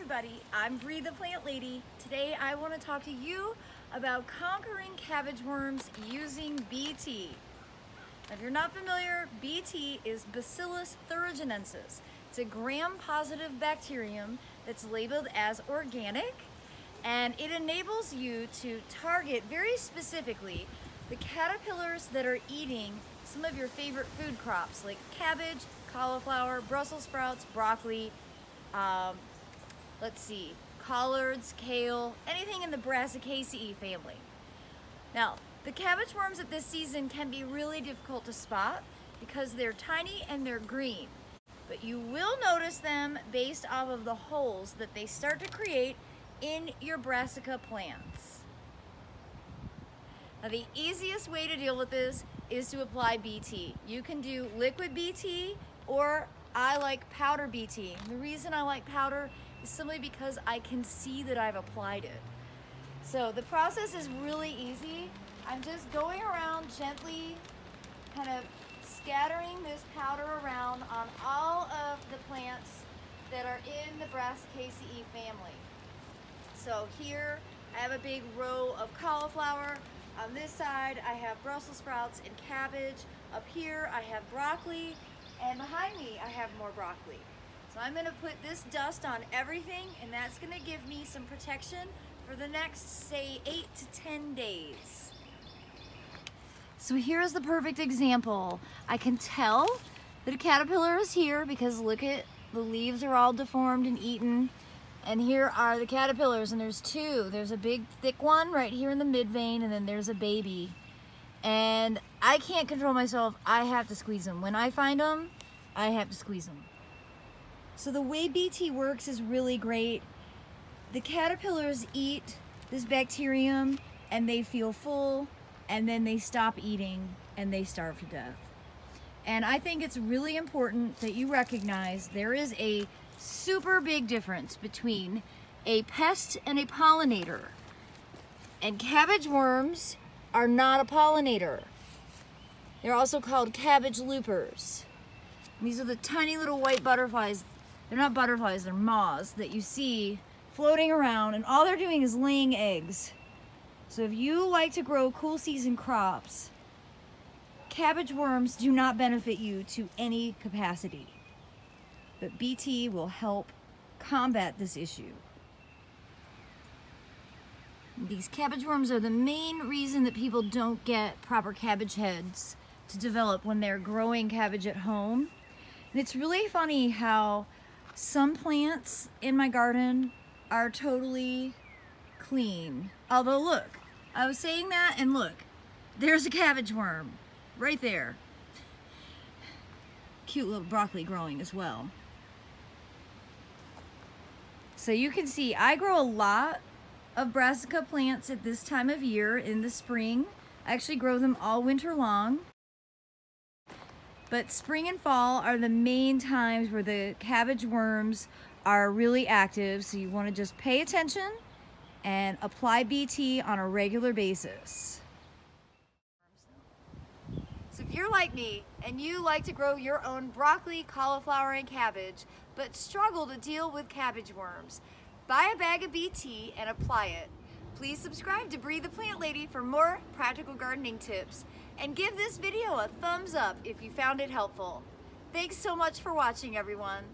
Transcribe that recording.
everybody, I'm Brie the Plant Lady. Today I want to talk to you about conquering cabbage worms using BT. If you're not familiar, BT is Bacillus thuringiensis. It's a gram-positive bacterium that's labeled as organic and it enables you to target very specifically the caterpillars that are eating some of your favorite food crops like cabbage, cauliflower, Brussels sprouts, broccoli, um, let's see, collards, kale, anything in the Brassicaceae family. Now, the cabbage worms at this season can be really difficult to spot because they're tiny and they're green. But you will notice them based off of the holes that they start to create in your brassica plants. Now the easiest way to deal with this is to apply BT. You can do liquid BT or I like powder BT. The reason I like powder simply because I can see that I've applied it. So the process is really easy. I'm just going around gently, kind of scattering this powder around on all of the plants that are in the Brassicaceae family. So here I have a big row of cauliflower. On this side I have Brussels sprouts and cabbage. Up here I have broccoli and behind me, I have more broccoli. I'm gonna put this dust on everything and that's gonna give me some protection for the next, say, eight to 10 days. So here's the perfect example. I can tell that a caterpillar is here because look at the leaves are all deformed and eaten. And here are the caterpillars and there's two. There's a big thick one right here in the mid vein and then there's a baby and I can't control myself. I have to squeeze them. When I find them, I have to squeeze them. So the way BT works is really great. The caterpillars eat this bacterium and they feel full and then they stop eating and they starve to death. And I think it's really important that you recognize there is a super big difference between a pest and a pollinator. And cabbage worms are not a pollinator. They're also called cabbage loopers. These are the tiny little white butterflies. They're not butterflies, they're moths that you see floating around and all they're doing is laying eggs. So if you like to grow cool season crops, cabbage worms do not benefit you to any capacity. But BT will help combat this issue. These cabbage worms are the main reason that people don't get proper cabbage heads to develop when they're growing cabbage at home. And it's really funny how some plants in my garden are totally clean. Although look, I was saying that and look, there's a cabbage worm right there. Cute little broccoli growing as well. So you can see I grow a lot of brassica plants at this time of year in the spring. I actually grow them all winter long. But spring and fall are the main times where the cabbage worms are really active. So you want to just pay attention and apply BT on a regular basis. So if you're like me and you like to grow your own broccoli, cauliflower, and cabbage, but struggle to deal with cabbage worms, Buy a bag of BT and apply it. Please subscribe to Brie the Plant Lady for more practical gardening tips. And give this video a thumbs up if you found it helpful. Thanks so much for watching everyone.